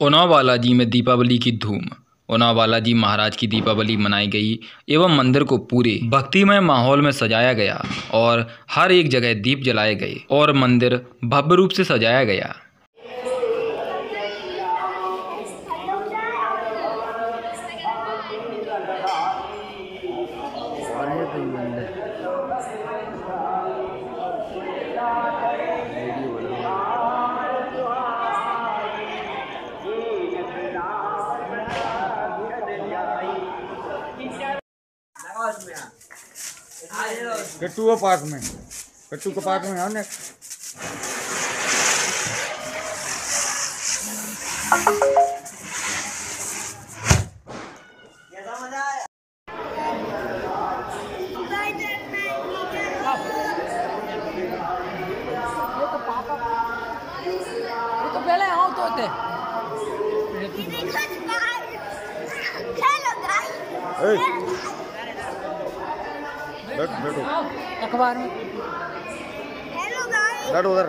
उनाव बालाजी में दीपावली की धूम उनाव बालाजी महाराज की दीपावली मनाई गई एवं मंदिर को पूरे भक्तिमय माहौल में सजाया गया और हर एक जगह दीप जलाए गए और मंदिर भव्य रूप से सजाया गया। कट्टू के पास में। कट्टू के पास में पहले आओ तो थे ए, बैठ बैठो अखबार में। बैठो उधर।